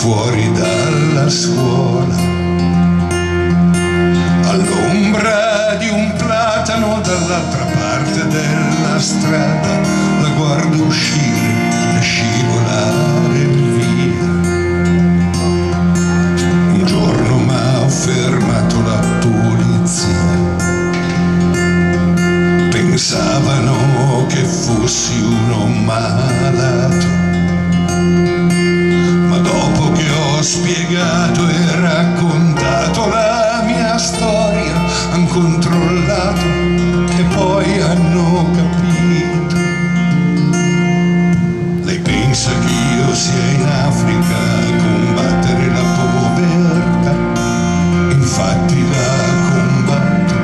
fuori dalla scuola. controllato e poi hanno capito. Lei pensa che io sia in Africa a combattere la povertà, infatti la combatto,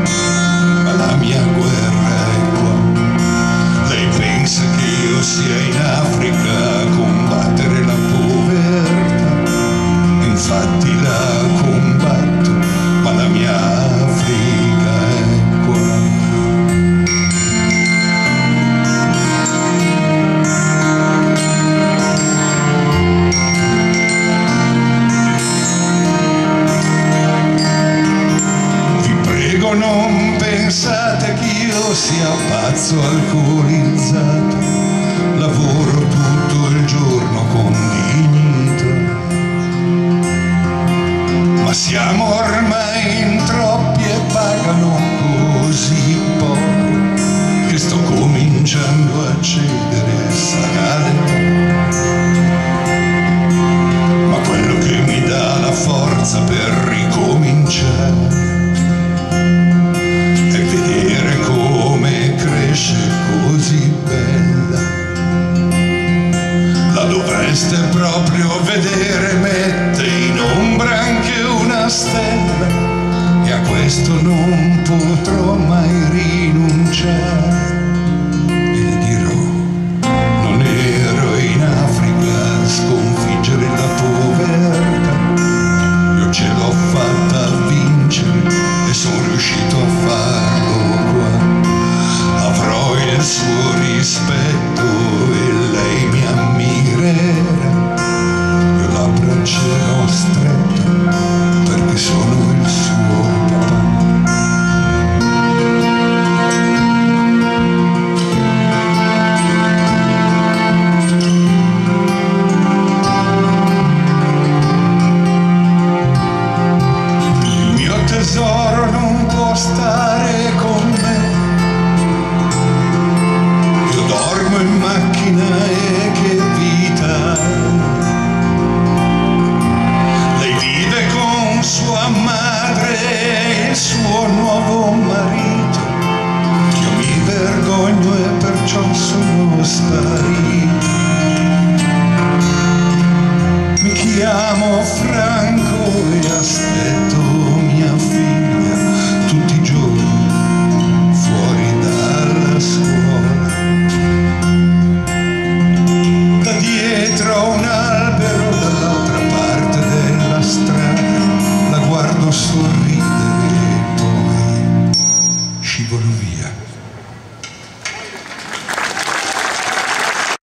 ma la mia guerra è qua. Lei pensa che io sia in Africa a combattere la povertà, prego non pensate che io sia pazzo alcolizzato, lavoro tutto il questo proprio vedere mette in ombra anche una stella e a questo non potrò mai rinunciare. E dirò non ero in Africa a sconfiggere la povertà. Io ce l'ho fatta a vincere e sono riuscito a farlo qua. Avrò il suo rispetto non può stare